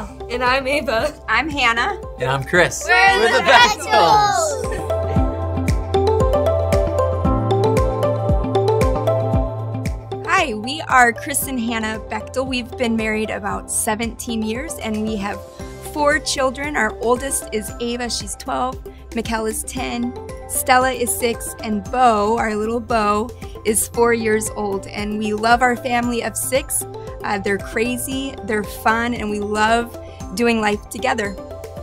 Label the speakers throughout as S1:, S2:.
S1: I'm
S2: And I'm Ava.
S3: I'm Hannah.
S4: And I'm Chris.
S1: We're,
S4: We're
S1: the,
S4: the Bechtels.
S3: Hi, we are Chris and Hannah Bechtel. We've been married about 17 years and we have four children. Our oldest is Ava, she's 12. Mikkel is 10. Stella is 6. And Bo, our little Bo, is 4 years old. And we love our family of 6. Uh, they're crazy, they're fun, and we love doing life together.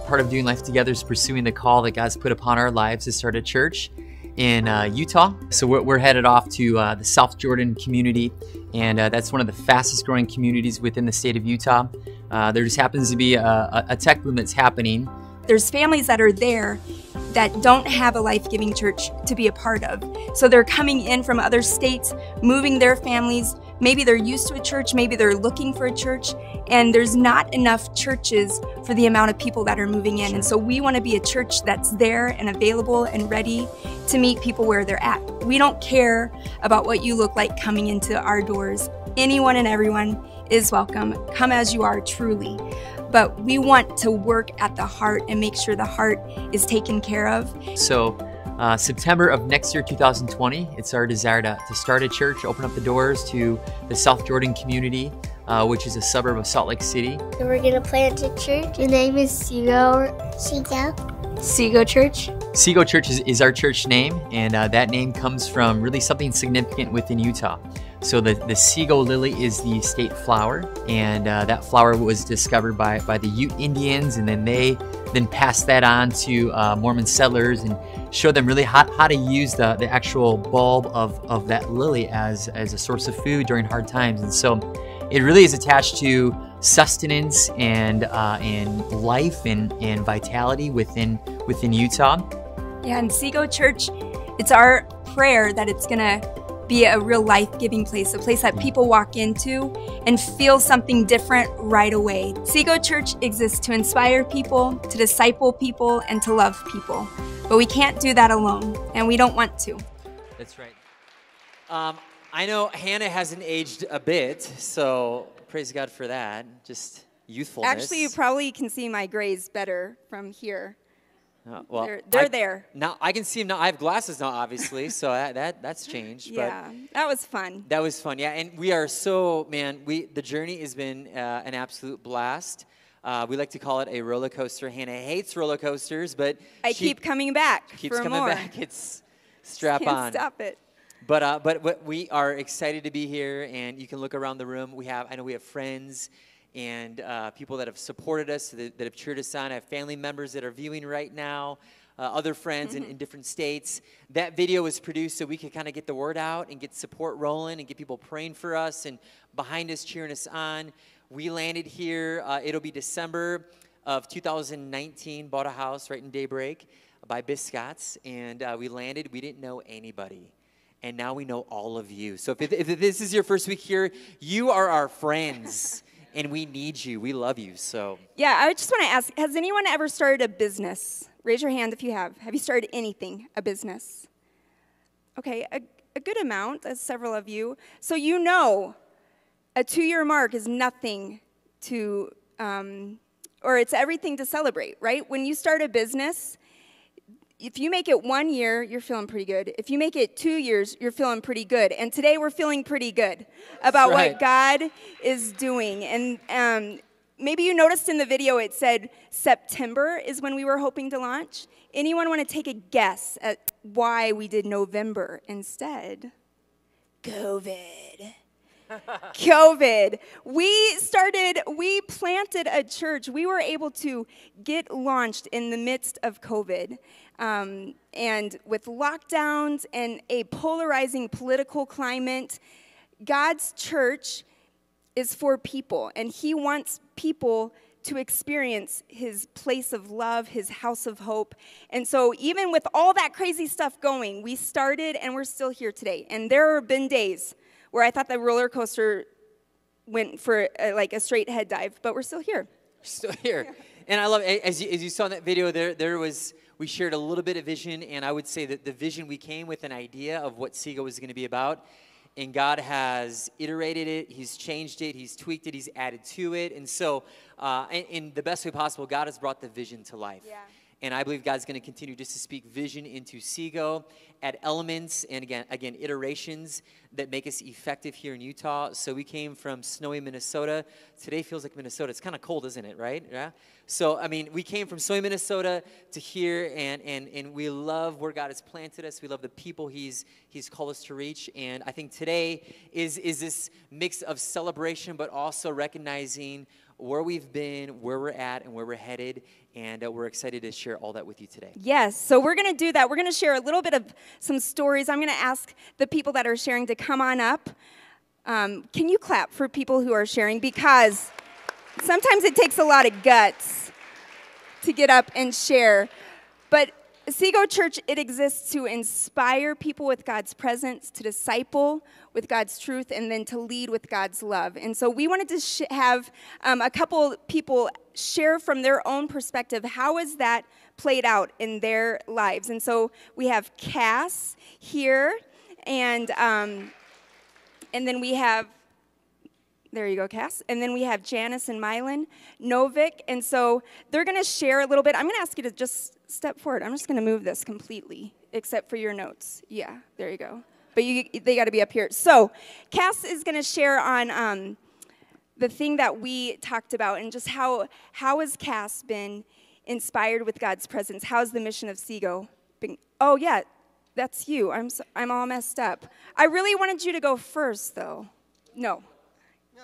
S4: Part of doing life together is pursuing the call that God's put upon our lives to start a church in uh, Utah. So we're, we're, headed off to uh, the South Jordan community, and uh, that's one of the fastest growing communities within the state of Utah. Uh, there just happens to be a, a tech boom that's happening.
S3: There's families that are there that don't have a life giving church to be a part of. So they're coming in from other states, moving their families. Maybe they're used to a church, maybe they're looking for a church, and there's not enough churches for the amount of people that are moving in. And so we want to be a church that's there and available and ready to meet people where they're at. We don't care about what you look like coming into our doors. Anyone and everyone is welcome. Come as you are, truly. But we want to work at the heart and make sure the heart is taken care of.
S4: So, uh, September of next year, 2020, it's our desire to, to start a church, open up the doors to the South Jordan community, uh, which is a suburb of Salt Lake City.
S1: And we're going to plant a church. The name is Sego.
S2: Sego. Sego Church.
S4: Sego Church is, is our church name, and uh, that name comes from really something significant within Utah. So the, the Sego lily is the state flower, and uh, that flower was discovered by, by the Ute Indians, and then they then passed that on to uh, Mormon settlers and showed them really how, how to use the, the actual bulb of, of that lily as, as a source of food during hard times. And so it really is attached to sustenance and uh, and life and, and vitality within within Utah.
S3: Yeah, and Sego Church, it's our prayer that it's gonna be a real life giving place, a place that people walk into and feel something different right away. Sego Church exists to inspire people, to disciple people, and to love people. But we can't do that alone, and we don't want to.
S5: That's right. Um, I know Hannah hasn't aged a bit, so praise God for that. Just youthfulness.
S3: Actually, you probably can see my grays better from here.
S5: Uh, well,
S3: they're, they're
S5: I,
S3: there.
S5: Now I can see them now. I have glasses now, obviously, so that, that that's changed.
S3: Yeah, that was fun.
S5: That was fun. Yeah, and we are so man. We the journey has been uh, an absolute blast. Uh, we like to call it a roller coaster. Hannah hates roller coasters, but
S3: I keep coming back.
S5: Keeps coming
S3: more.
S5: back. It's strap
S3: Can't
S5: on.
S3: Stop it.
S5: But, uh, but but we are excited to be here, and you can look around the room. We have I know we have friends and uh, people that have supported us, that, that, have cheered us on. I have family members that are viewing right now, uh, other friends in, in, different states. That video was produced so we could kind of get the word out and get support rolling and get people praying for us and behind us, cheering us on. We landed here. Uh, it'll be December of 2019. Bought a house right in Daybreak by Biscotts, and uh, we landed. We didn't know anybody and now we know all of you. So if, if, this is your first week here, you are our friends, and we need you. We love you. So
S3: yeah, I just want to ask: Has anyone ever started a business? Raise your hand if you have. Have you started anything, a business? Okay, a, a good amount, as several of you. So you know, a two-year mark is nothing to, um, or it's everything to celebrate, right? When you start a business if you make it one year, you're feeling pretty good. If you make it two years, you're feeling pretty good. And today we're feeling pretty good about right. what God is doing. And um, maybe you noticed in the video it said September is when we were hoping to launch. Anyone want to take a guess at why we did November instead? COVID. COVID. We started, we planted a church. We were able to get launched in the midst of COVID. Um, and with lockdowns and a polarizing political climate, God's church is for people, and He wants people to experience His place of love, His house of hope. And so, even with all that crazy stuff going, we started and we're still here today. And there have been days where I thought the roller coaster went for a, like a straight head dive, but we're still here.
S5: Still here. and I love, as you, as you saw in that video, there, there was we shared a little bit of vision, and I would say that the vision we came with an idea of what Sego was going to be about. and God has iterated it, He's changed it, He's tweaked it, He's added to it. And so, uh, in, in, the best way possible, God has brought the vision to life. Yeah. And I believe God's going to continue just to speak vision into Sego, add elements and again, again, iterations that make us effective here in Utah. So we came from snowy Minnesota. Today feels like Minnesota. It's kind of cold, isn't it? Right? Yeah. So I mean, we came from snowy Minnesota to here, and and and we love where God has planted us. We love the people He's He's called us to reach. And I think today is is this mix of celebration, but also recognizing where we've been, where we're at, and where we're headed. And uh, we're excited to share all that with you today.
S3: Yes, so we're going to do that. We're going to share a little bit of some stories. I'm going to ask the people that are sharing to come on up. Um, can you clap for people who are sharing? Because sometimes it takes a lot of guts to get up and share. But Sego Church, it exists to inspire people with God's presence, to disciple with God's truth, and then to lead with God's love. And so we wanted to sh- have um, a couple people share from their own perspective how has that played out in their lives. And so we have Cass here, and um, and then we have there you go, Cass. And then we have Janice and Mylan, Novik. And so they're going to share a little bit. I'm going to ask you to just step forward. I'm just going to move this completely, except for your notes. Yeah, there you go. But you, they got to be up here. So Cass is going to share on um, the thing that we talked about and just how, how has Cass been inspired with God's presence? How's the mission of Sego been? Oh, yeah, that's you. I'm, so, I'm all messed up. I really wanted you to go first, though. No.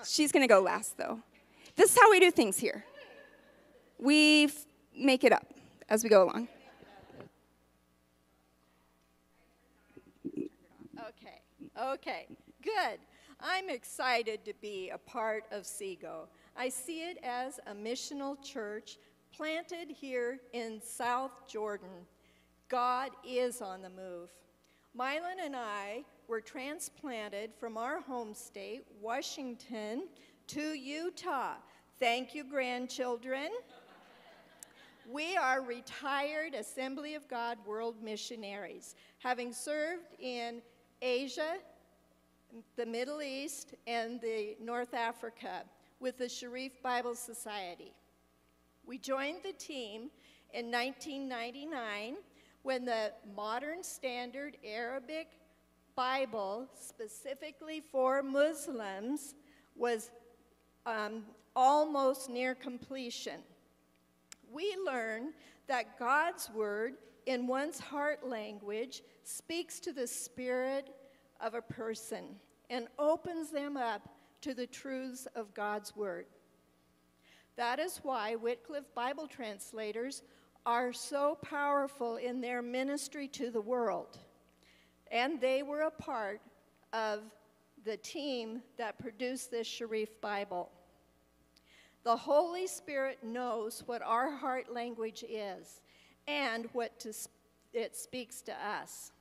S3: She's going to go last, though. This is how we do things here. We make it up as we go along.
S6: Okay, good. I'm excited to be a part of Sego. I see it as a missional church planted here in South Jordan. God is on the move. Mylan and I were transplanted from our home state, Washington, to Utah. Thank you, grandchildren. We are retired Assembly of God World Missionaries, having served in Asia, the Middle East, and the North Africa with the Sharif Bible Society. We joined the team in 1999 when the Modern Standard Arabic Bible, specifically for Muslims, was um, almost near completion. We learned that God's Word in one's heart language speaks to the spirit of a person and opens them up to the truths of God's Word. That is why Wycliffe Bible translators are so powerful in their ministry to the world and they were a part of the team that produced this Sharif Bible. The Holy Spirit knows what our heart language is and what to, it speaks to us.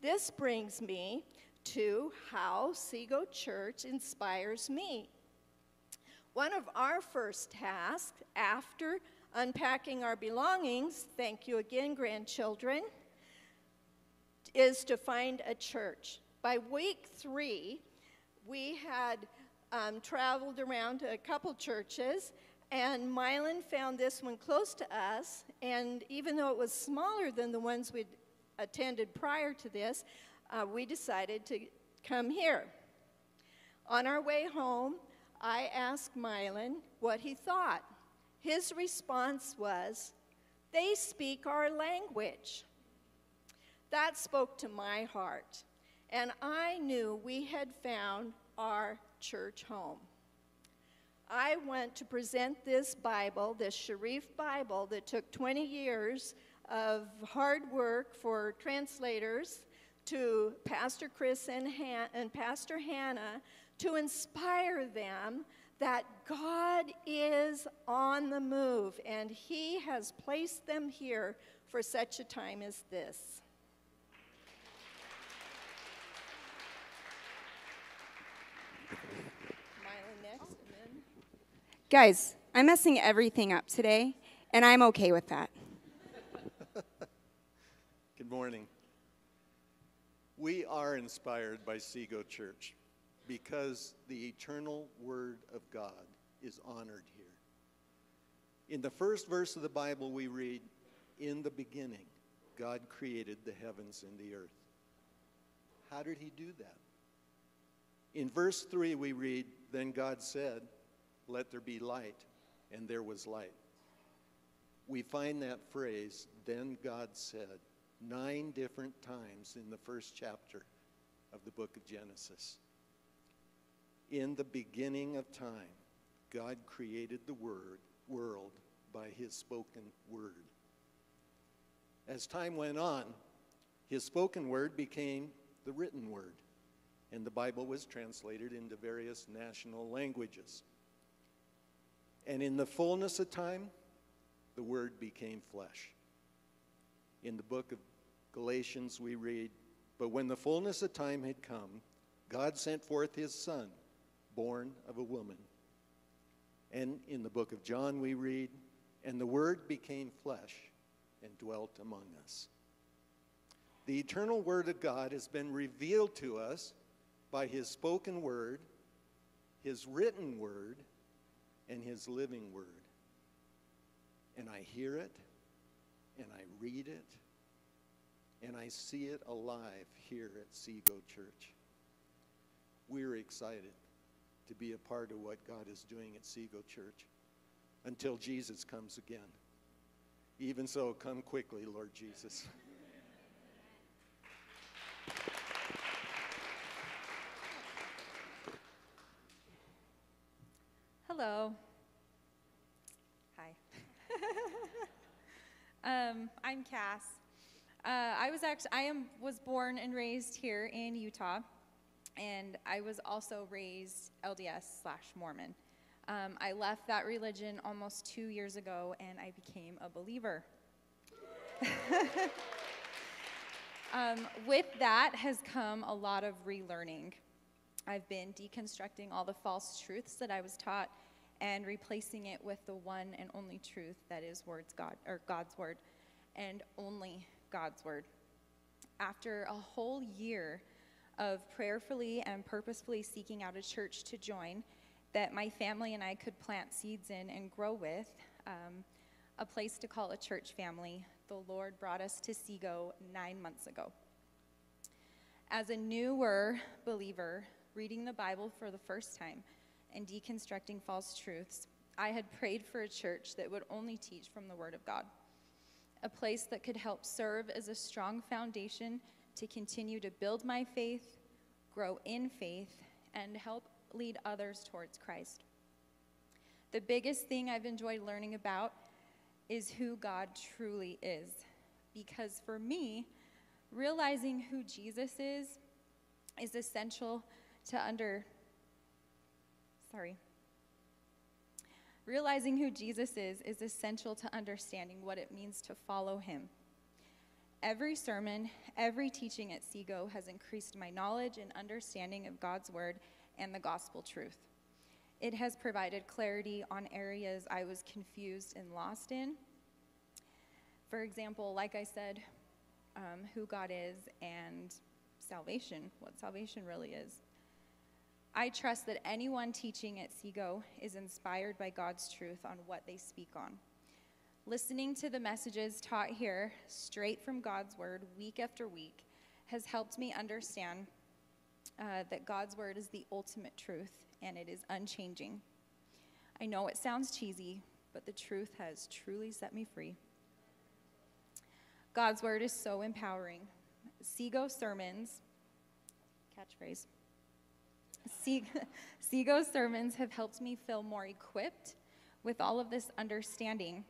S6: This brings me to how Sego Church inspires me. One of our first tasks after unpacking our belongings, thank you again, grandchildren, is to find a church. By week three, we had um, traveled around a couple churches, and Mylan found this one close to us. And even though it was smaller than the ones we'd attended prior to this, uh, we decided to come here. On our way home, I asked Mylan what he thought. His response was, They speak our language. That spoke to my heart. And I knew we had found our church home. I went to present this Bible, this Sharif Bible that took 20 years of hard work for translators to Pastor Chris and, Han- and Pastor Hannah to inspire them that God is on the move and He has placed them here for such a time as this.
S3: Guys, I'm messing everything up today, and I'm okay with that.
S7: Good morning. We are inspired by Sego Church because the eternal Word of God is honored here. In the first verse of the Bible, we read, In the beginning, God created the heavens and the earth. How did he do that? In verse 3, we read, Then God said, Let there be light, and there was light. We find that phrase, Then God said, nine different times in the first chapter of the book of Genesis. In the beginning of time, God created the word, world by his spoken word. As time went on, his spoken word became the written word, and the Bible was translated into various national languages. And in the fullness of time, the word became flesh. In the book of Galatians, we read, But when the fullness of time had come, God sent forth his Son, born of a woman. And in the book of John, we read, And the Word became flesh and dwelt among us. The eternal Word of God has been revealed to us by His spoken Word, His written Word, and His living Word. And I hear it, and I read it, and I see it alive here at Sego Church. We're excited to be a part of what God is doing at Sego Church until Jesus comes again. Even so, come quickly, Lord Jesus.
S8: Hello. Hi. um, I'm Cass. Uh, I was actually I am was born and raised here in Utah, and I was also raised LDS slash Mormon. Um, I left that religion almost two years ago, and I became a believer. um, with that has come a lot of relearning. I've been deconstructing all the false truths that I was taught and replacing it with the one and only truth that is words God or God's word and only God's word. After a whole year of prayerfully and purposefully seeking out a church to join that my family and I could plant seeds in and grow with, um, a place to call a church family, the Lord brought us to Sego nine months ago. As a newer believer, reading the Bible for the first time and deconstructing false truths, I had prayed for a church that would only teach from the Word of God a place that could help serve as a strong foundation to continue to build my faith, grow in faith, and help lead others towards Christ. The biggest thing I've enjoyed learning about is who God truly is. Because for me, realizing who Jesus is is essential to under sorry Realizing who Jesus is is essential to understanding what it means to follow him. Every sermon, every teaching at Sego has increased my knowledge and understanding of God's word and the gospel truth. It has provided clarity on areas I was confused and lost in. For example, like I said, um, who God is and salvation, what salvation really is. I trust that anyone teaching at Sego is inspired by God's truth on what they speak on. Listening to the messages taught here, straight from God's word, week after week, has helped me understand uh, that God's word is the ultimate truth and it is unchanging. I know it sounds cheesy, but the truth has truly set me free. God's word is so empowering. Sego sermons, catchphrase. Sego's sermons have helped me feel more equipped with all of this understanding.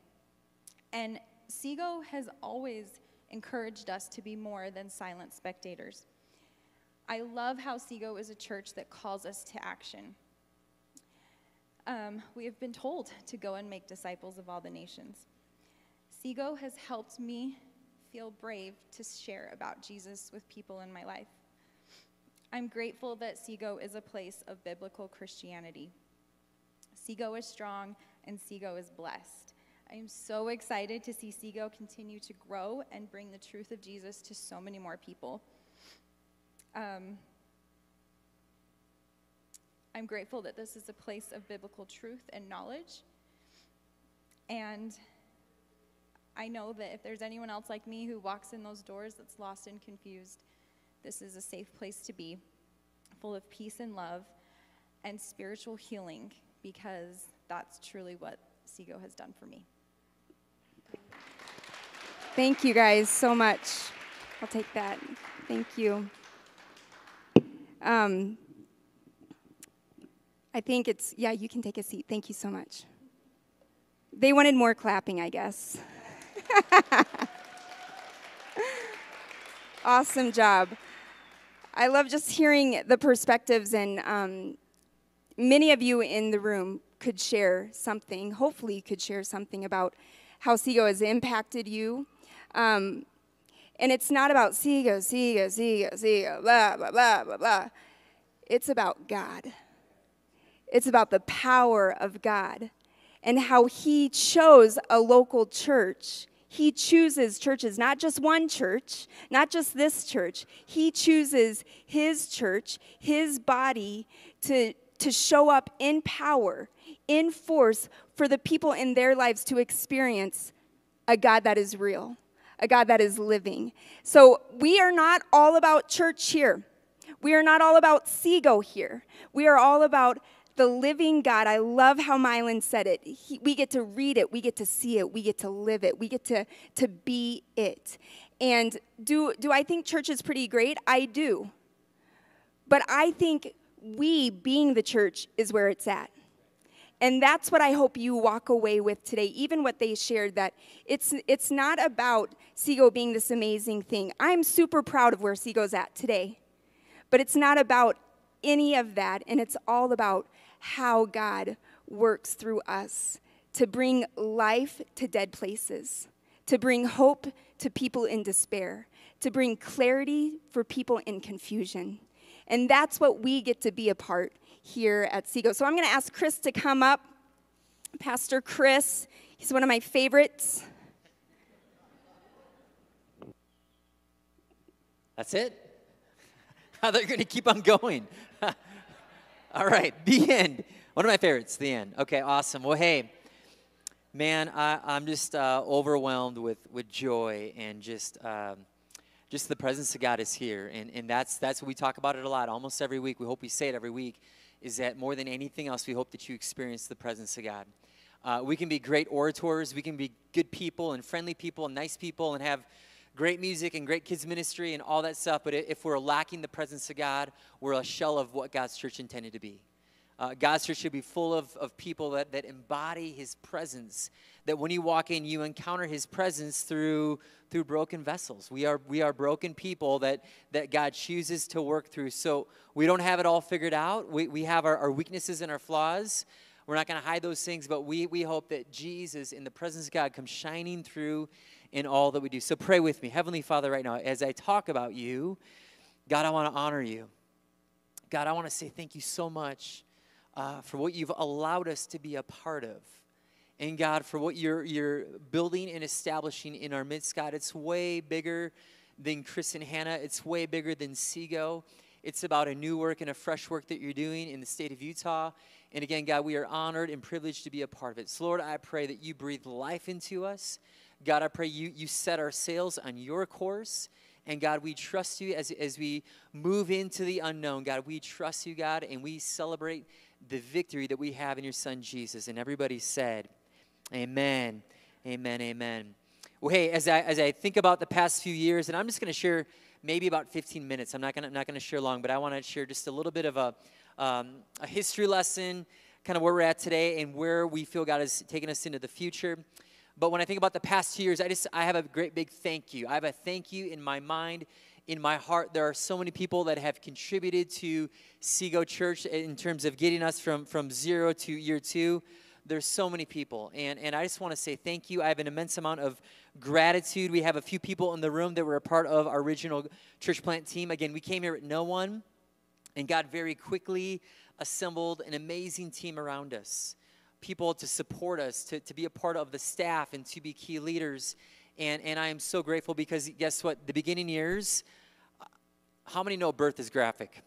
S8: And Sego has always encouraged us to be more than silent spectators. I love how Sego is a church that calls us to action. Um, we have been told to go and make disciples of all the nations. Sego has helped me feel brave to share about Jesus with people in my life. I'm grateful that Sego is a place of biblical Christianity. Sego is strong and Sego is blessed. I am so excited to see Sego continue to grow and bring the truth of Jesus to so many more people. Um, I'm grateful that this is a place of biblical truth and knowledge. And I know that if there's anyone else like me who walks in those doors that's lost and confused, this is a safe place to be, full of peace and love and spiritual healing, because that's truly what Sego has done for me.
S3: Thank you guys so much. I'll take that. Thank you. Um, I think it's, yeah, you can take a seat. Thank you so much. They wanted more clapping, I guess. awesome job. I love just hearing the perspectives, and um, many of you in the room could share something. Hopefully, you could share something about how Sego has impacted you. Um, and it's not about Sego, Sego, Sego, Sego, blah, blah, blah, blah, blah. It's about God. It's about the power of God and how He chose a local church. He chooses churches, not just one church, not just this church. He chooses His church, His body, to, to show up in power, in force for the people in their lives to experience a God that is real, a God that is living. So we are not all about church here. We are not all about Sego here. We are all about the living God. I love how Mylan said it. He, we get to read it, we get to see it, we get to live it, we get to, to be it. And do, do I think church is pretty great? I do. But I think we, being the church, is where it's at. And that's what I hope you walk away with today, even what they shared that it's, it's not about Sego being this amazing thing. I'm super proud of where Sego's at today. But it's not about any of that, and it's all about how God works through us to bring life to dead places, to bring hope to people in despair, to bring clarity for people in confusion. And that's what we get to be a part here at Sego. So I'm going to ask Chris to come up. Pastor Chris, he's one of my favorites.
S5: That's it? How They're going to keep on going. All right, the end. One of my favorites, the end. Okay, awesome. Well, hey, man, I, am just uh, overwhelmed with, with joy and just um, just the presence of God is here, and, and that's that's what we talk about it a lot, almost every week. We hope we say it every week. Is that more than anything else? We hope that you experience the presence of God. Uh, we can be great orators, we can be good people and friendly people and nice people and have great music and great kids ministry and all that stuff, but if we're lacking the presence of God, we're a shell of what God's church intended to be. Uh, God's church should be full of, of people that, that embody his presence. That when you walk in, you encounter his presence through, through broken vessels. We are, we are broken people that, that God chooses to work through. So we don't have it all figured out. We, we have our, our weaknesses and our flaws. We're not going to hide those things, but we, we hope that Jesus, in the presence of God, comes shining through in all that we do. So pray with me. Heavenly Father, right now, as I talk about you, God, I want to honor you. God, I want to say thank you so much uh, for what you've allowed us to be a part of. And God, for what you're, you're building and establishing in our midst, God, it's way bigger than Chris and Hannah. It's way bigger than Sego. It's about a new work and a fresh work that you're doing in the state of Utah. And again, God, we are honored and privileged to be a part of it. So, Lord, I pray that you breathe life into us. God, I pray you, you set our sails on your course. And God, we trust you as, as we move into the unknown. God, we trust you, God, and we celebrate the victory that we have in your Son, Jesus. And everybody said, Amen, amen, amen. Well, hey, as I, as I think about the past few years, and I'm just going to share maybe about 15 minutes. I'm not going to share long, but I want to share just a little bit of a, um, a history lesson, kind of where we're at today and where we feel God has taken us into the future. But when I think about the past two years, I just I have a great big thank you. I have a thank you in my mind, in my heart. There are so many people that have contributed to Sego Church in terms of getting us from, from zero to year two. There's so many people. And, and I just want to say thank you. I have an immense amount of gratitude. We have a few people in the room that were a part of our original church plant team. Again, we came here at no one, and God very quickly assembled an amazing team around us people to support us, to, to be a part of the staff, and to be key leaders. And, and I am so grateful because guess what? The beginning years, uh, how many know birth is graphic?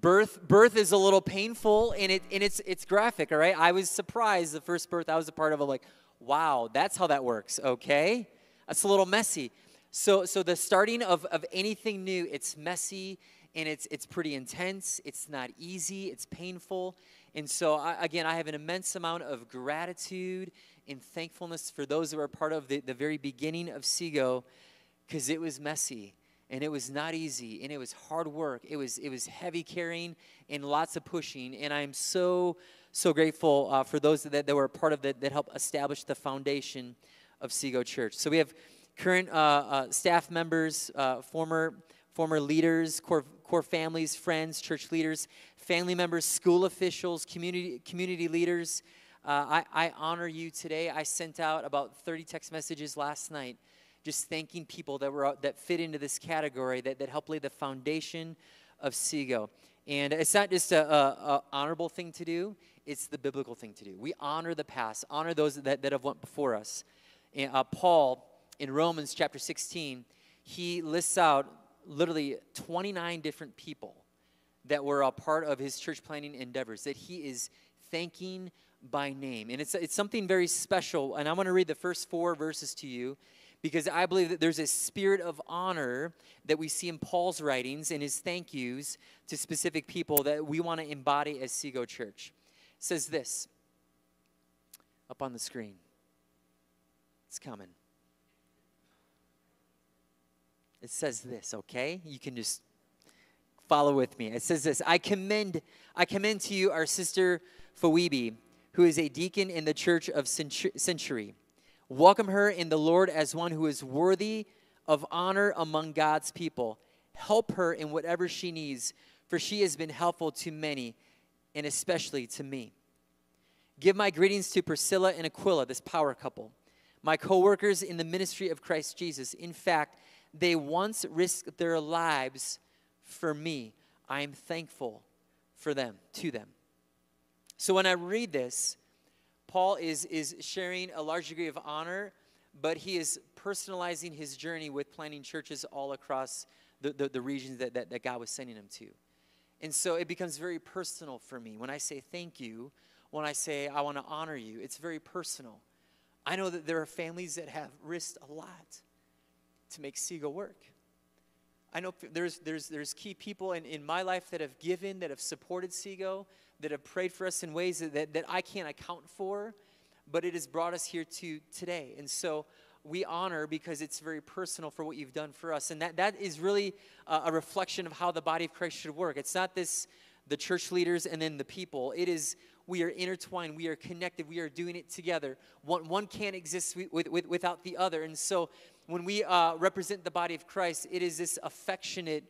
S5: Birth, birth is a little painful and, it, and it's, it's graphic, all right? I was surprised the first birth I was a part of, I'm like, wow, that's how that works, okay? That's a little messy. So, so the starting of, of anything new, it's messy and it's, it's pretty intense. It's not easy, it's painful. And so, I, again, I have an immense amount of gratitude and thankfulness for those that were part of the, the very beginning of Sego because it was messy and it was not easy and it was hard work it was it was heavy carrying and lots of pushing and i'm so so grateful uh, for those that, that were part of that that helped establish the foundation of Sego Church. So we have current uh, uh, staff members, uh, former former leaders, core core families, friends, church leaders, family members, school officials, community community leaders. Uh, I, I honor you today. I sent out about 30 text messages last night just thanking people that were that fit into this category that, that help lay the foundation of Sego. And it's not just a, honorable thing to do, it's the biblical thing to do. We honor the past, honor those that, that have went before us. And, uh, Paul, in Romans chapter 16, he lists out literally 29 different people that were a part of his church planting endeavors that he is thanking by name. And it's, it's something very special. And I'm going to read the first four verses to you because I believe that there's a spirit of honor that we see in Paul's writings and his thank yous to specific people that we want to embody as Sego Church. It says this up on the screen. It's coming. It says this, okay? You can just follow with me. It says this I commend, I commend to you our sister Phoebe, who is a deacon in the church of Cenchrea Welcome her in the Lord as one who is worthy of honor among God's people. Help her in whatever she needs, for she has been helpful to many, and especially to me. Give my greetings to Priscilla and Aquila, this power couple, my co workers in the ministry of Christ Jesus. In fact, they once risked their lives for me. I am thankful for them, to them. So when I read this, Paul is, is sharing a large degree of honor, but he is personalizing his journey with planting churches all across the, the, the regions that, that, that God was sending him to. And so it becomes very personal for me. When I say thank you, when I say I want to honor you, it's very personal. I know that there are families that have risked a lot to make Sego work. I know there's, there's, there's key people in, in my life that have given, that have supported Sego, that have prayed for us in ways that, that, that I can't account for, but it has brought us here to today. And so we honor because it's very personal for what you've done for us. And that, that is really a, a reflection of how the body of Christ should work. It's not this, the church leaders and then the people. It is we are intertwined, we are connected, we are doing it together. One, one can't exist with, with, without the other. And so when we uh, represent the body of Christ, it is this affectionate,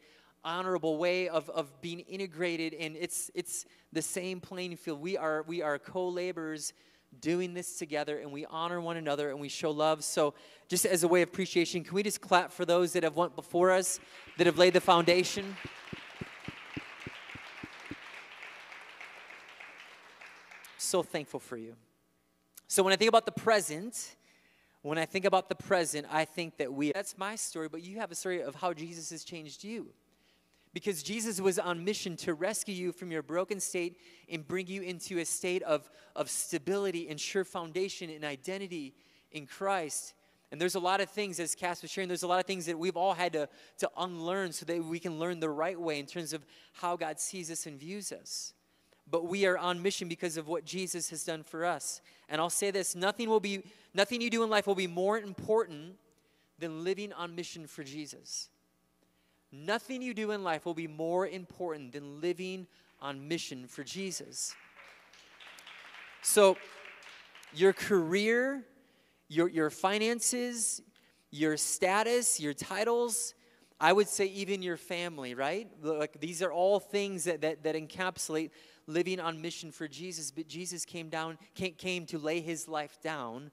S5: honorable way of, of being integrated and it's it's the same playing field. We are we are co-laborers doing this together and we honor one another and we show love. So just as a way of appreciation can we just clap for those that have went before us that have laid the foundation? So thankful for you. So when i think about the present when i think about the present i think that we that's my story but you have a story of how jesus has changed you because Jesus was on mission to rescue you from your broken state and bring you into a state of, of stability and sure foundation and identity in Christ. And there's a lot of things, as Cass was sharing, there's a lot of things that we've all had to, to unlearn so that we can learn the right way in terms of how God sees us and views us. But we are on mission because of what Jesus has done for us. And I'll say this nothing will be nothing you do in life will be more important than living on mission for Jesus. Nothing you do in life will be more important than living on mission for Jesus. So, your career, your, your finances, your status, your titles, I would say even your family, right? Like these are all things that, that, that encapsulate living on mission for Jesus. But Jesus came down, came, to lay his life down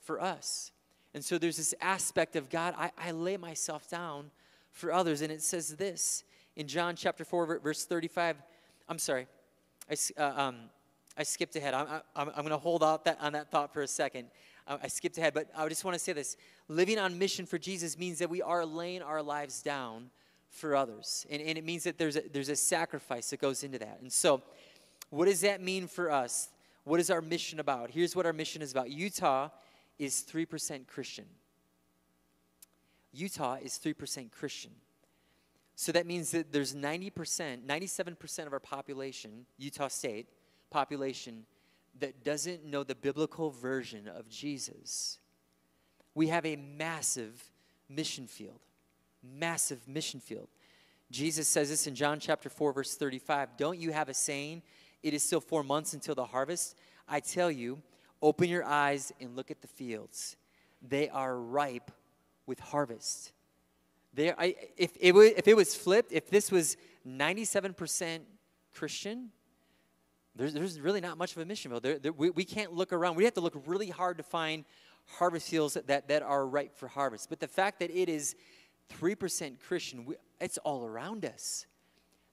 S5: for us. And so there's this aspect of God, I, I lay myself down for others. And it says this in John chapter 4, verse 35. I'm sorry, I, uh, um, I skipped ahead. I'm, I'm, I'm going to hold out that, on that thought for a second. Uh, I skipped ahead, but I just want to say this. Living on mission for Jesus means that we are laying our lives down for others. And, and it means that there's a, there's a sacrifice that goes into that. And so, what does that mean for us? What is our mission about? Here's what our mission is about Utah is 3% Christian. Utah is 3% Christian. So that means that there's 90%, 97% of our population, Utah State population, that doesn't know the biblical version of Jesus. We have a massive mission field. Massive mission field. Jesus says this in John chapter 4, verse 35. Don't you have a saying, it is still four months until the harvest? I tell you, open your eyes and look at the fields. They are ripe with harvest. There, I, if, it was, if it was flipped, if this was 97% Christian, there's, there's really not much of a mission field. There, there, we, we can't look around. We have to look really hard to find harvest fields that, that are ripe for harvest. But the fact that it is 3% Christian, we, it's all around us.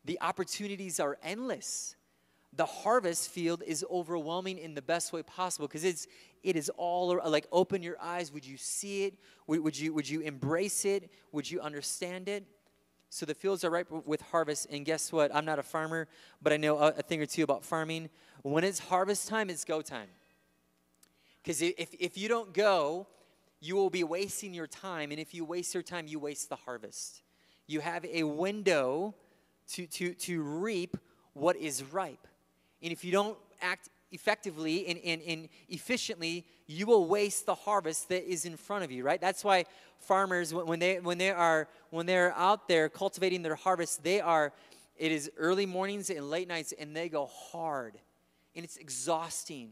S5: The opportunities are endless. The harvest field is overwhelming in the best way possible because it's it is all like open your eyes. Would you see it? Would, would you would you embrace it? Would you understand it? So the fields are ripe with harvest. And guess what? I'm not a farmer, but I know a, a thing or two about farming. When it's harvest time, it's go time. Because if, if you don't go, you will be wasting your time. And if you waste your time, you waste the harvest. You have a window to, to, to reap what is ripe. And if you don't act effectively and, and, and efficiently, you will waste the harvest that is in front of you, right? That's why farmers, when they, when they are, when they're out there cultivating their harvest, they are, it is early mornings and late nights, and they go hard. And it's exhausting,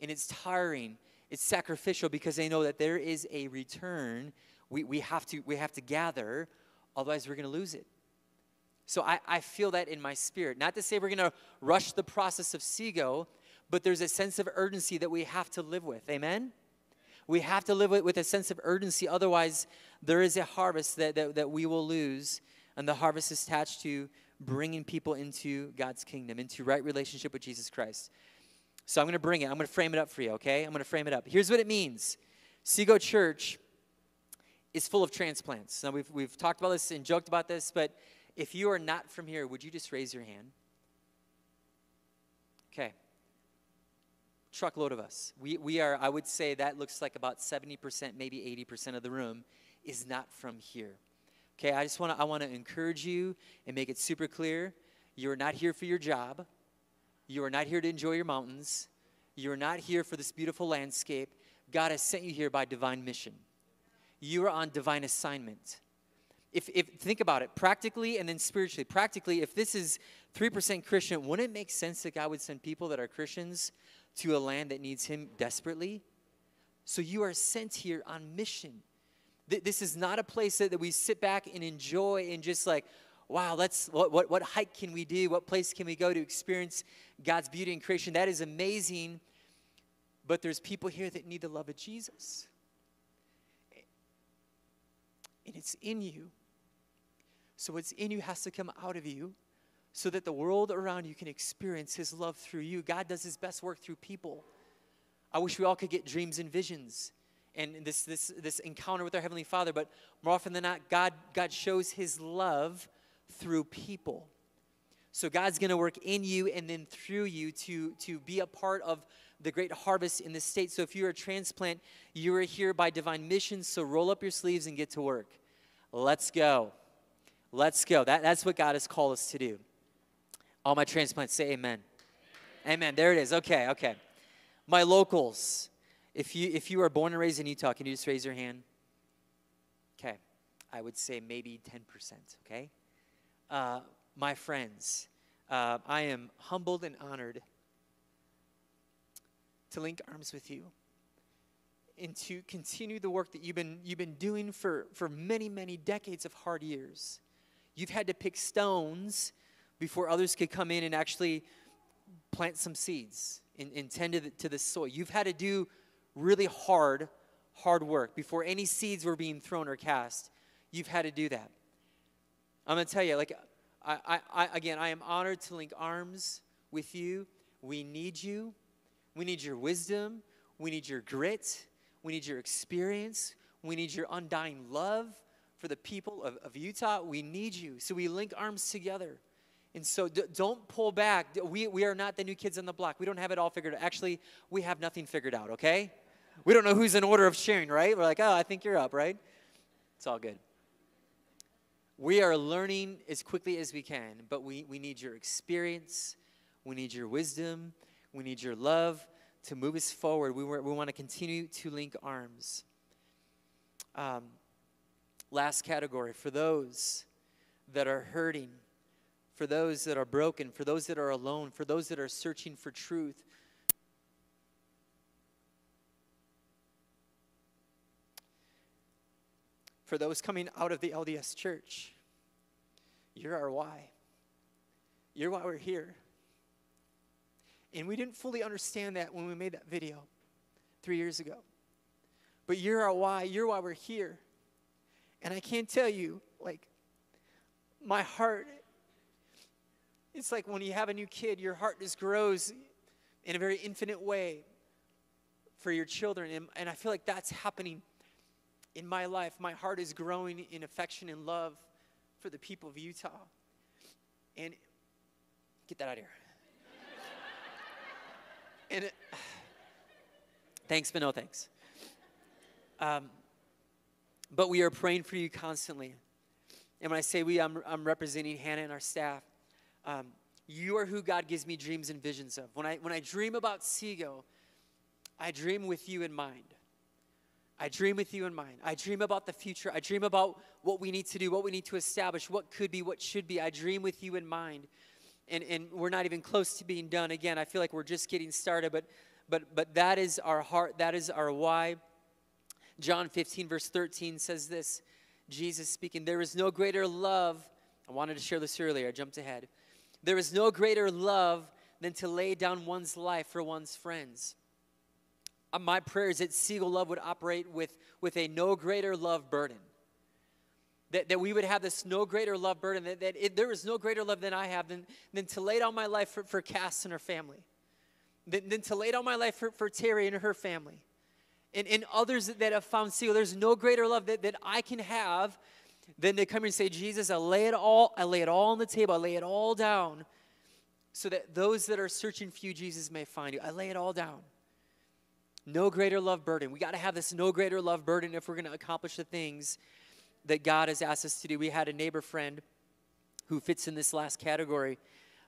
S5: and it's tiring, it's sacrificial because they know that there is a return. We, we, have, to, we have to gather, otherwise, we're going to lose it. So I, I feel that in my spirit. Not to say we're going to rush the process of SEGO, but there's a sense of urgency that we have to live with. Amen? We have to live with, with a sense of urgency. Otherwise, there is a harvest that, that, that we will lose. And the harvest is attached to bringing people into God's kingdom, into right relationship with Jesus Christ. So I'm going to bring it. I'm going to frame it up for you, okay? I'm going to frame it up. Here's what it means Sego Church is full of transplants. Now, we've, we've talked about this and joked about this, but if you are not from here, would you just raise your hand? Okay. Truckload of us. We, we are, I would say that looks like about 70%, maybe 80% of the room is not from here. Okay, I just want to I want to encourage you and make it super clear. You are not here for your job. You are not here to enjoy your mountains. You are not here for this beautiful landscape. God has sent you here by divine mission. You are on divine assignment if, if think about it practically and then spiritually practically if this is 3% christian wouldn't it make sense that god would send people that are christians to a land that needs him desperately so you are sent here on mission this is not a place that, that we sit back and enjoy and just like wow let's what, what, what hike can we do? What place can we go to experience god's beauty and creation? That is amazing. But there's people here that need the love of jesus. And it's in you. So what's in you has to come out of you so that the world around you can experience his love through you. God does his best work through people. I wish we all could get dreams and visions and this, this, this encounter with our Heavenly Father, but more often than not, God, God shows his love through people. So God's going to work in you and then through you to, to be a part of the great harvest in the state. So if you're a transplant, you are here by divine mission. So roll up your sleeves and get to work. Let's go. Let's go. That, that's what God has called us to do. All my transplants say amen. amen. Amen. There it is. Okay, okay. My locals, if you if you are born and raised in Utah, can you just raise your hand? Okay. I would say maybe 10%, okay? Uh, my friends, uh, I am humbled and honored to link arms with you and to continue the work that you've been, you've been doing for, for many, many decades of hard years. You've had to pick stones before others could come in and actually plant some seeds and, and tend to the, to the soil. You've had to do really hard, hard work before any seeds were being thrown or cast. You've had to do that. I'm going to tell you, like, I, I, again, I am honored to link arms with you. We need you. We need your wisdom. We need your grit. We need your experience. We need your undying love for the people of, of Utah. We need you. So we link arms together. And so d- don't pull back. We, we are not the new kids on the block. We don't have it all figured out. Actually, we have nothing figured out, okay? We don't know who's in order of sharing, right? We're like, oh, I think you're up, right? It's all good. We are learning as quickly as we can, but we, we need your experience, we need your wisdom, we need your love to move us forward. We, we want to continue to link arms. Um, last category for those that are hurting, for those that are broken, for those that are alone, for those that are searching for truth. For those coming out of the LDS church, you're our why. You're why we're here. And we didn't fully understand that when we made that video three years ago. But you're our why. You're why we're here. And I can't tell you, like, my heart, it's like when you have a new kid, your heart just grows in a very infinite way for your children. And, and I feel like that's happening in my life. My heart is growing in affection and love for the people of Utah. And get that out of here. and it, thanks, but no thanks. Um, but we are praying for you constantly. And when I say we, I'm, I'm representing Hannah and our staff. Um, you are who God gives me dreams and visions of. When I, when I dream about Sego, I dream with you in mind. I dream with you in mind. I dream about the future. I dream about what we need to do, what we need to establish, what could be, what should be. I dream with you in mind. And, and we're not even close to being done. Again, I feel like we're just getting started, but, but, but that is our heart, that is our why. John 15, verse 13 says this Jesus speaking, There is no greater love. I wanted to share this earlier, I jumped ahead. There is no greater love than to lay down one's life for one's friends. My prayer is that Sego Love would operate with, with a no greater love burden. That, that we would have this no greater love burden, that, that it, there is no greater love than I have than, than to lay down my life for, for Cass and her family, than, than to lay down my life for, for Terry and her family, and, and others that have found Sego. There's no greater love that, that I can have than to come and say, Jesus, I lay it all, I lay it all on the table, I lay it all down so that those that are searching for you, Jesus, may find you. I lay it all down. No greater love burden. We got to have this no greater love burden if we're going to accomplish the things that God has asked us to do. We had a neighbor friend who fits in this last category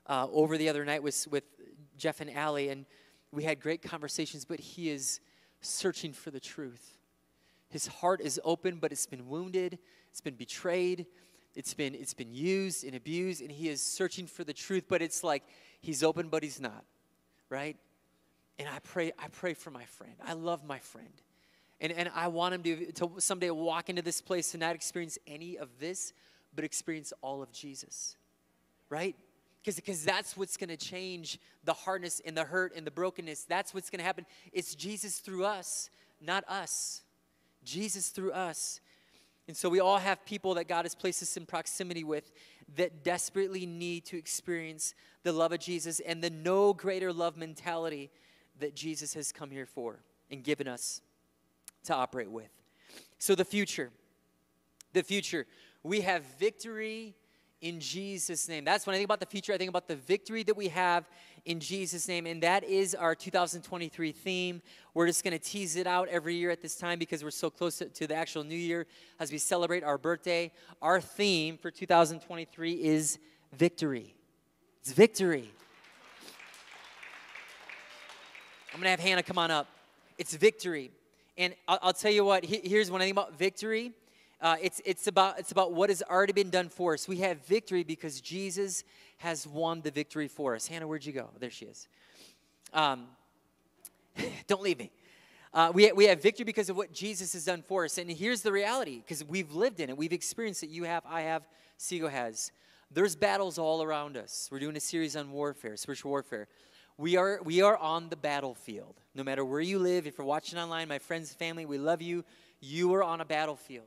S5: uh, over the other night with, with Jeff and Allie, and we had great conversations, but he is searching for the truth. His heart is open, but it's been wounded, it's been betrayed, it's been, it's been used and abused, and he is searching for the truth, but it's like he's open, but he's not, right? And I pray, I pray for my friend. I love my friend. And, and I want him to, to someday walk into this place and not experience any of this, but experience all of Jesus. Right? Because that's what's going to change the hardness and the hurt and the brokenness. That's what's going to happen. It's Jesus through us, not us. Jesus through us. And so we all have people that God has placed us in proximity with that desperately need to experience the love of Jesus and the no greater love mentality that Jesus has come here for and given us to operate with. So, the future. The future. We have victory in Jesus' name. That's when I think about the future, I think about the victory that we have in Jesus' name. And that is our 2023 theme. We're just going to tease it out every year at this time because we're so close to the actual new year as we celebrate our birthday. Our theme for 2023 is victory. It's victory. I'm going to have Hannah come on up. It's victory. And I'll, I'll tell you what, here's one thing about victory. Uh, it's, it's, about, it's about what has already been done for us. We have victory because Jesus has won the victory for us. Hannah, where'd you go? There she is. Um, don't leave me. Uh, we, we have victory because of what Jesus has done for us. And here's the reality because we've lived in it, we've experienced it. You have, I have, Sego has. There's battles all around us. We're doing a series on warfare, spiritual warfare. We are, we are on the battlefield. No matter where you live, if you're watching online, my friends, family, we love you. You are on a battlefield.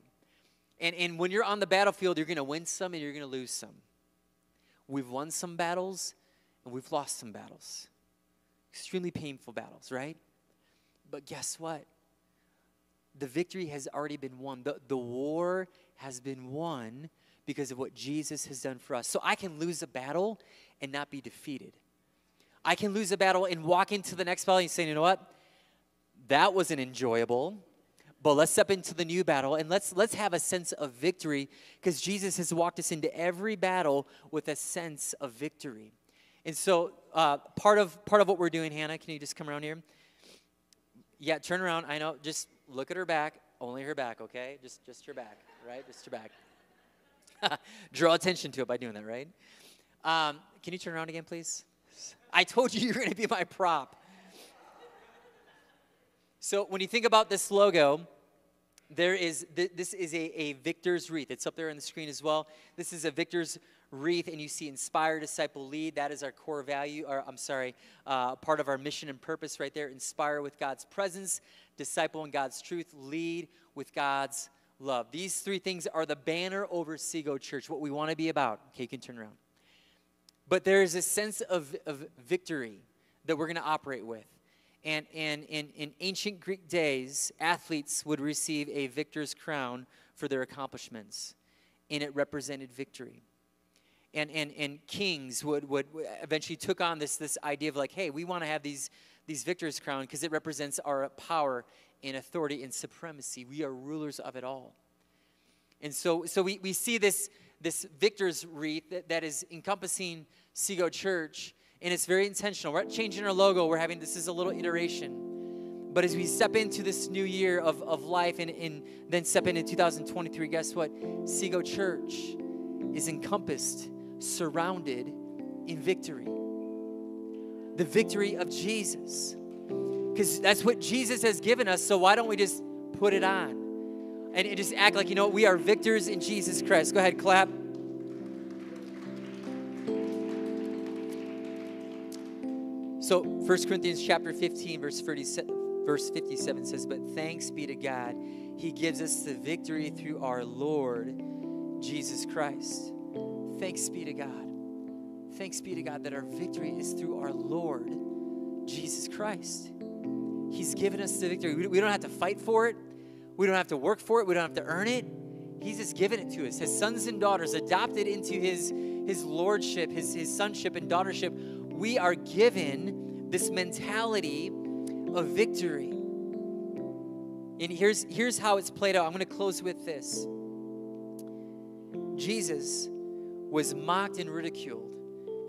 S5: And, and when you're on the battlefield, you're going to win some and you're going to lose some. We've won some battles and we've lost some battles. Extremely painful battles, right? But guess what? The victory has already been won. The, the war has been won because of what Jesus has done for us. So I can lose a battle and not be defeated. I can lose a battle and walk into the next battle and say, you know what? That wasn't enjoyable. But let's step into the new battle and let's let's have a sense of victory because Jesus has walked us into every battle with a sense of victory. And so uh, part of part of what we're doing, Hannah, can you just come around here? Yeah, turn around. I know. Just look at her back. Only her back, okay? Just just your back, right? Just your back. Draw attention to it by doing that, right? Um, can you turn around again, please? I told you you're going to be my prop. So when you think about this logo, there is this is a, a victor's wreath. It's up there on the screen as well. This is a victor's wreath, and you see inspire, disciple, lead. That is our core value, or I'm sorry, uh, part of our mission and purpose right there. Inspire with God's presence, disciple in God's truth, lead with God's love. These three things are the banner over Sego Church, what we want to be about. Okay, you can turn around. But there is a sense of, of victory that we're going to operate with. And, and in, in ancient Greek days, athletes would receive a victor's crown for their accomplishments, and it represented victory. And, and, and kings would, would eventually took on this, this idea of like, hey, we want to have these, these victor's crown because it represents our power and authority and supremacy. We are rulers of it all. And so, so we, we see this, this victor's wreath that, that is encompassing Sego Church and it's very intentional. We're not changing our logo. We're having this is a little iteration. But as we step into this new year of, of life and, and then step into 2023, guess what? Sego Church is encompassed, surrounded in victory. The victory of Jesus. Because that's what Jesus has given us. So why don't we just put it on? And, and just act like, you know, we are victors in Jesus Christ. Go ahead, clap. So 1 Corinthians chapter 15, verse 37, verse 57 says, But thanks be to God, He gives us the victory through our Lord Jesus Christ. Thanks be to God. Thanks be to God that our victory is through our Lord Jesus Christ. He's given us the victory. We don't have to fight for it. We don't have to work for it. We don't have to earn it. He's just given it to us. His sons and daughters adopted into his, his lordship, his, his sonship and daughtership. We are given this mentality of victory. And here's, here's how it's played out. I'm going to close with this Jesus was mocked and ridiculed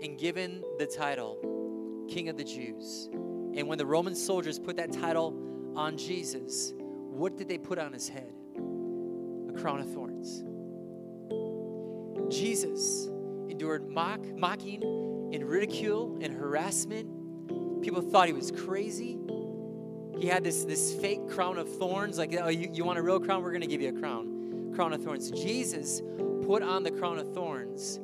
S5: and given the title King of the Jews. And when the Roman soldiers put that title on Jesus, what did they put on his head? A crown of thorns. Jesus endured mock, mocking and ridicule and harassment People thought he was crazy. He had this, this fake crown of thorns, like, oh, you, you want a real crown? We're going to give you a crown. Crown of thorns. Jesus put on the crown of thorns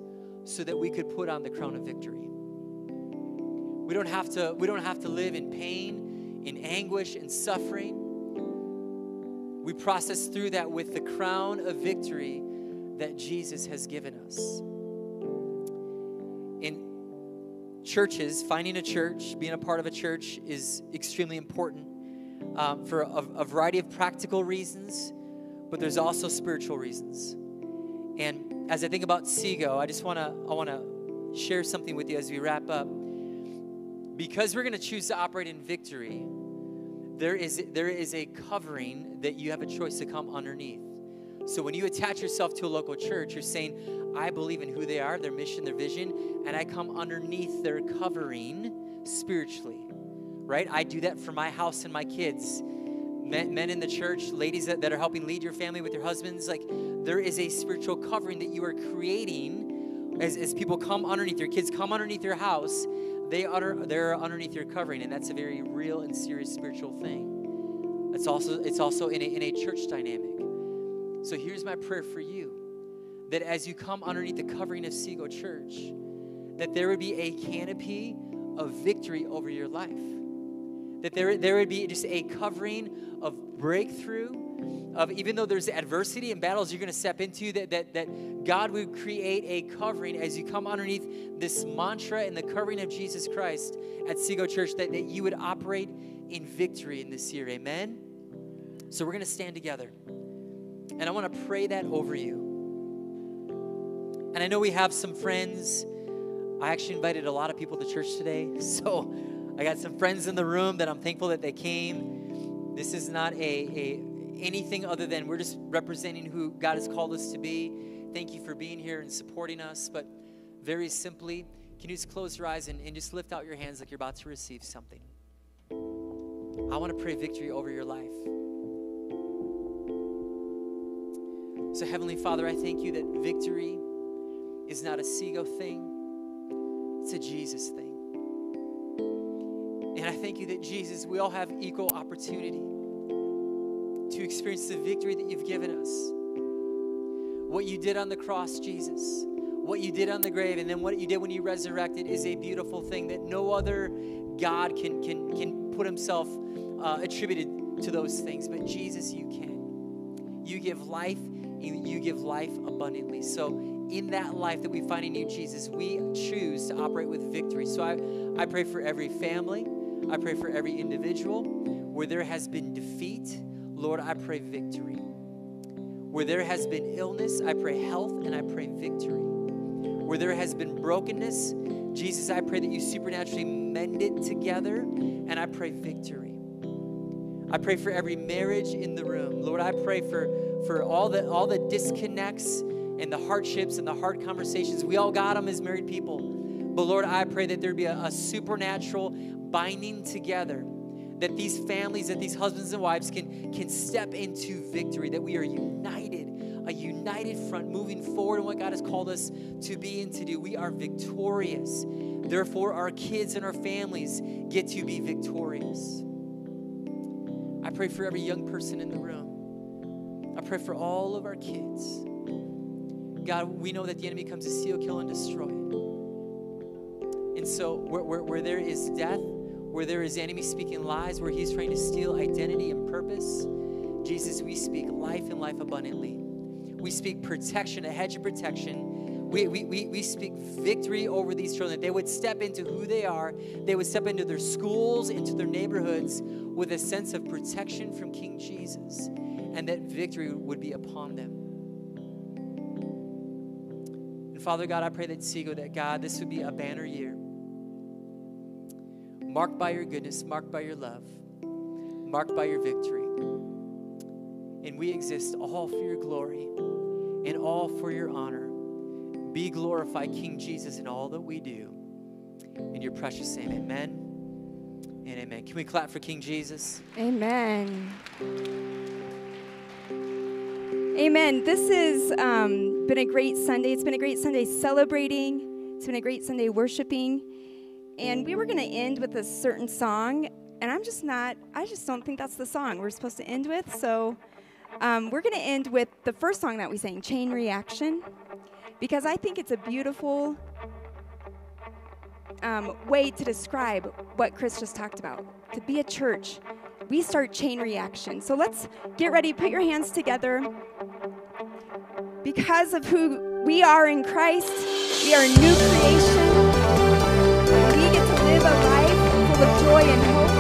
S5: so that we could put on the crown of victory. We don't have to, we don't have to live in pain, in anguish, and suffering. We process through that with the crown of victory that Jesus has given us churches, finding a church, being a part of a church is extremely important um, for a, a, variety of practical reasons, but there's also spiritual reasons. And as I think about Sego, I just want to I want to share something with you as we wrap up. Because we're going to choose to operate in victory, there is there is a covering that you have a choice to come underneath. So when you attach yourself to a local church, you're saying, I believe in who they are, their mission, their vision, and I come underneath their covering spiritually, right? I do that for my house and my kids. Men, men in the church, ladies that, that are helping lead your family with your husbands, like there is a spiritual covering that you are creating as, as people come underneath your kids come underneath your house they are they're underneath your covering and that's a very real and serious spiritual thing it's also it's also in a, in a church dynamic so here's my prayer for you that as you come underneath the covering of Sego Church, that there would be a canopy of victory over your life. That there, there would be just a covering of breakthrough, of even though there's adversity and battles you're going to step into, that, that, that God would create a covering as you come underneath this mantra and the covering of Jesus Christ at Sego Church, that, that you would operate in victory in this year. Amen? So we're going to stand together. And I want to pray that over you. And I know we have some friends. I actually invited a lot of people to church today. So I got some friends in the room that I'm thankful that they came. This is not a, a anything other than we're just representing who God has called us to be. Thank you for being here and supporting us. But very simply, can you just close your eyes and, and just lift out your hands like you're about to receive something? I want to pray victory over your life. So, Heavenly Father, I thank you that victory is not a Sego thing, it's a Jesus thing. And I thank you that, Jesus, we all have equal opportunity to experience the victory that you've given us. What you did on the cross, Jesus, what you did on the grave, and then what you did when you resurrected is a beautiful thing that no other God can, can, can put himself uh, attributed to those things. But Jesus, you can. You give life, and you give life abundantly. So, in that life that we find in you, Jesus, we choose to operate with victory. So, I, I pray for every family, I pray for every individual where there has been defeat Lord, I pray victory. Where there has been illness, I pray health and I pray victory. Where there has been brokenness, Jesus, I pray that you supernaturally mend it together and I pray victory. I pray for every marriage in the room. Lord, I pray for, for all, the, all the disconnects and the hardships and the hard conversations. We all got them as married people. But Lord, I pray that there be a, a supernatural binding together that these families, that these husbands and wives can, can step into victory, that we are united, a united front moving forward in what God has called us to be and to do. We are victorious. Therefore, our kids and our families get to be victorious. I pray for every young person in the room. I pray for all of our kids. God, we know that the enemy comes to steal, kill, and destroy. And so, where, where, where there is death, where there is enemy speaking lies, where he's trying to steal identity and purpose, Jesus, we speak life and life abundantly. We speak protection, a hedge of protection. We, we, we, we speak victory over these children, that they would step into who they are. They would step into their schools, into their neighborhoods with a sense of protection from King Jesus, and that victory would be upon them. Father God, I pray that Sego, that God, this would be a banner year marked by your goodness, marked by your love, marked by your victory. And we exist all for your glory and all for your honor. Be glorified, King Jesus, in all that we do. In your precious name, amen and amen. Can we clap for King Jesus?
S3: Amen. Amen. This has um, been a great Sunday. It's been a great Sunday celebrating. It's been a great Sunday worshiping. And we were going to end with a certain song, and I'm just not, I just don't think that's the song we're supposed to end with. So um, we're going to end with the first song that we sang, Chain Reaction, because I think it's a beautiful um, way to describe what Chris just talked about. To be a church, we start chain reaction. So let's get ready, put your hands together. Because of who we are in Christ, we are a new creation We get to live a life full of joy and hope.